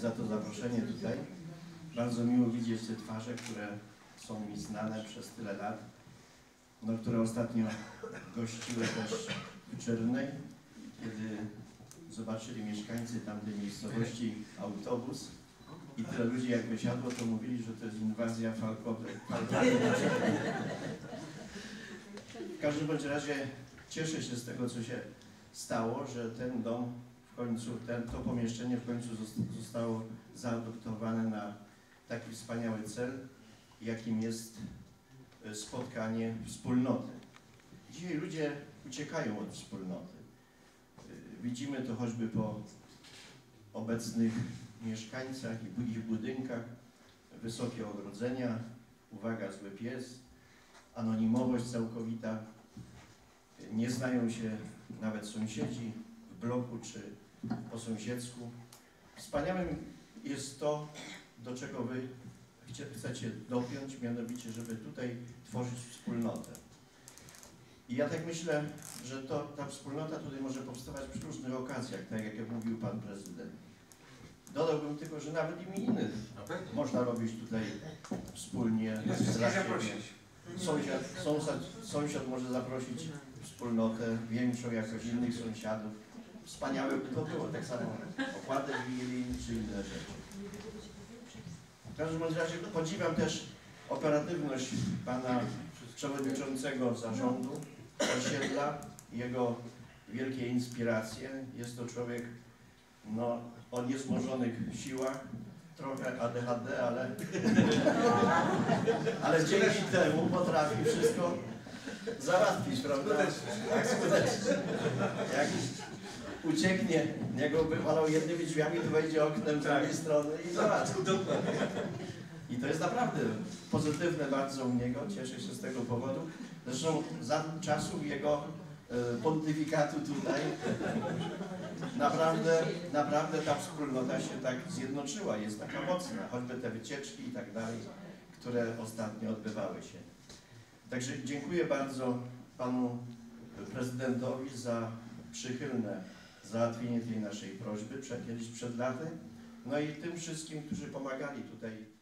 zaproszenie tutaj. Bardzo miło widzieć te twarze, które są mi znane przez tyle lat, no, które ostatnio gościły też w Czernej, kiedy zobaczyli mieszkańcy tamtej miejscowości autobus i tyle ludzi jak wysiadło, to mówili, że to jest inwazja falkowych. W każdym bądź razie cieszę się z tego, co się stało, że ten dom w końcu, ten, to pomieszczenie w końcu zost- zostało zaadoptowane na taki wspaniały cel, jakim jest e, spotkanie wspólnoty. Dzisiaj ludzie uciekają od wspólnoty. E, Widzimy to choćby po obecnych mieszkańcach i ich budynkach. Wysokie ogrodzenia, uwaga, zły pies, anonimowość całkowita. Nie znają się nawet sąsiedzi w bloku czy po sąsiedzku. Wspaniałym jest to, do czego Wy chcecie dopiąć, mianowicie, żeby tutaj tworzyć wspólnotę. I ja tak myślę, że to, ta wspólnota tutaj może powstawać przy różnych okazjach, tak jak mówił Pan Prezydent. Dodałbym tylko, że nawet imieniny można robić tutaj wspólnie. Sąsiad, sąsiad, sąsiad może zaprosić wspólnotę większą jakoś innych sąsiadów. Wspaniałe by to było, tak samo okładek wigilijny czy inne rzeczy. W każdym razie podziwiam też operatywność pana przewodniczącego zarządu osiedla, jego wielkie inspiracje. Jest to człowiek no, o niezmożonych siłach, trochę ADHD, ale ale dzięki temu potrafi wszystko załatwić, prawda? Tak, skutecznie. Jak ucieknie, jak go wypalał jednymi drzwiami, to wejdzie oknem z drugiej strony i załatwi. I to jest naprawdę pozytywne bardzo u niego, cieszę się z tego powodu. Zresztą za czasów jego e, pontyfikatu tutaj naprawdę, naprawdę ta wspólnota się tak zjednoczyła, jest taka mocna, choćby te wycieczki i tak dalej, które ostatnio odbywały się. Także dziękuję bardzo panu prezydentowi za przychylne załatwienie tej naszej prośby przed, kiedyś przed laty, no i tym wszystkim, którzy pomagali tutaj